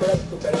Branco,